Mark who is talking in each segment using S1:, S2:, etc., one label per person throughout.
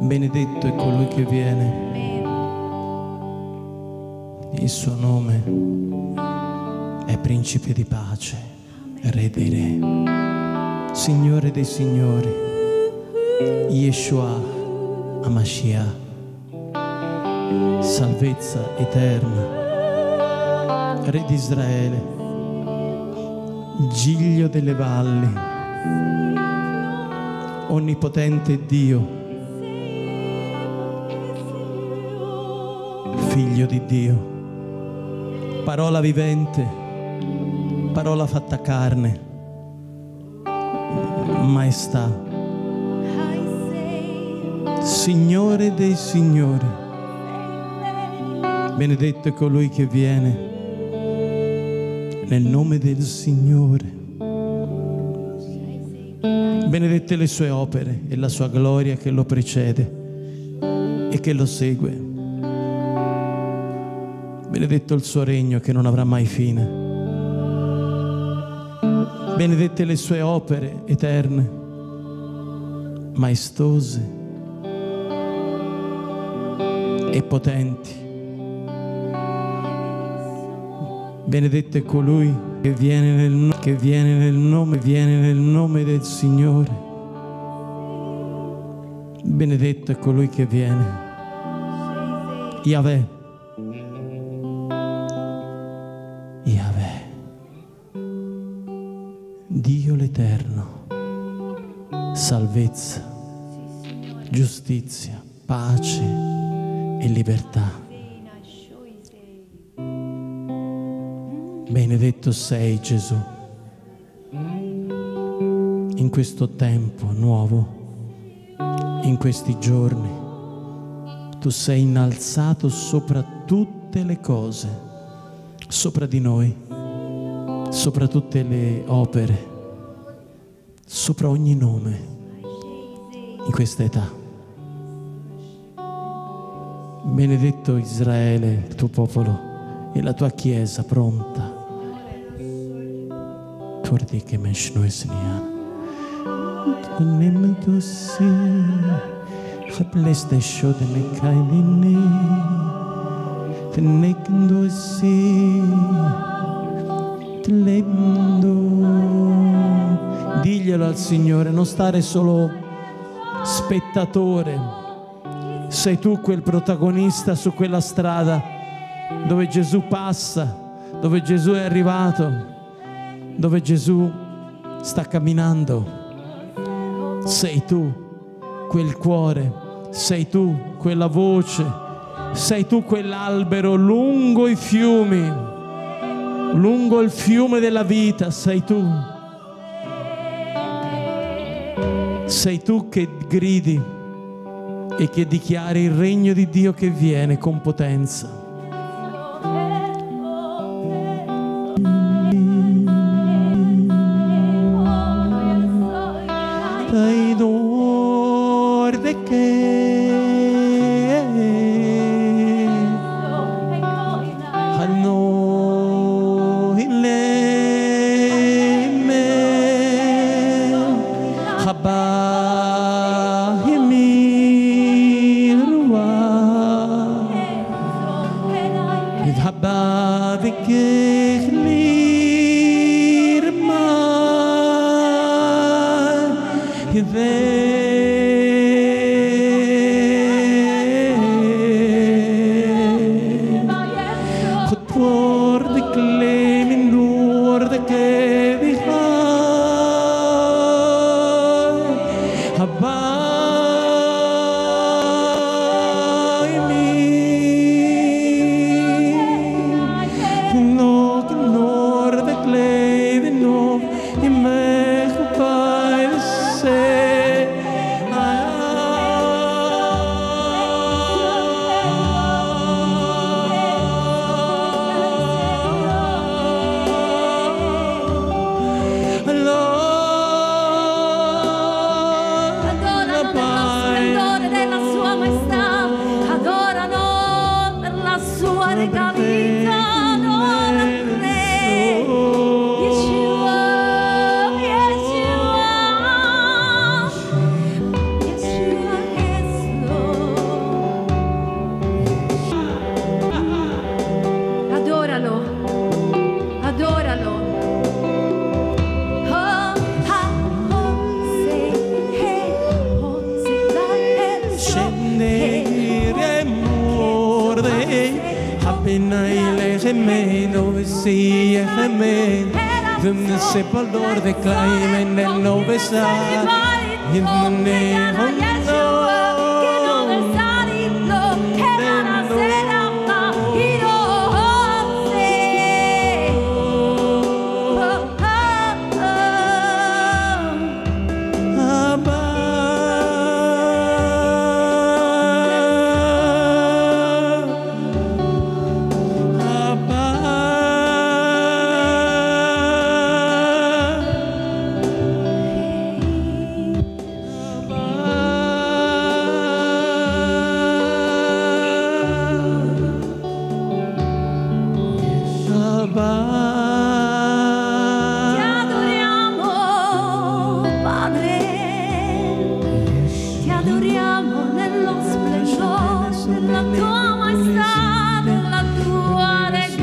S1: Benedetto è colui che viene. Il suo nome è principe di pace, re dei re, signore dei signori, Yeshua Amashiach, salvezza eterna, re di Israele, giglio delle valli, onnipotente Dio, figlio di Dio, parola vivente, parola fatta carne, maestà, Signore dei Signori, benedetto è colui che viene nel nome del Signore. Benedette le sue opere e la sua gloria che lo precede e che lo segue. Benedetto il suo regno che non avrà mai fine. Benedette le sue opere eterne, maestose e potenti. Benedetto è colui che viene nel, che viene nel nome, viene nel nome del Signore. Benedetto è colui che viene. Yahweh. Dio l'Eterno. Salvezza, giustizia, pace e libertà. Benedetto sei Gesù. In questo tempo nuovo, in questi giorni, tu sei innalzato sopra tutte le cose, sopra di noi, sopra tutte le opere, sopra ogni nome in questa età. Benedetto Israele, il tuo popolo e la tua chiesa pronta. Tordi che meshno esnian. Nemento si Hables de sho de me kainini. Tenekndo si Tlendo. Diglielo al Signore, non stare solo spettatore. Sei tu quel protagonista su quella strada dove Gesù passa, dove Gesù è arrivato, dove Gesù sta camminando. Sei tu quel cuore, sei tu quella voce, sei tu quell'albero lungo i fiumi, lungo il fiume della vita, sei tu. Sei tu che gridi e che dichiari il regno di Dio che viene con potenza. maestà adorano per la sua regalità Benay lejemen, obesi yejemen, vem de sepaldor de klaimen el no besar, yidmane homen. Of
S2: Ti Padre. Ti adoriamo nello splendore della tua maestà, della tua regalità.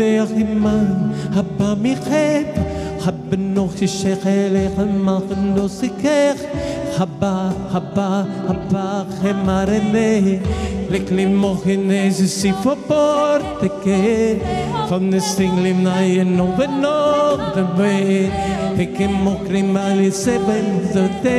S1: wer mi khep hab noch die schele machen do siker hab hab hab khamarne lek lim mochine ze be te ke mokrim ali se ben do te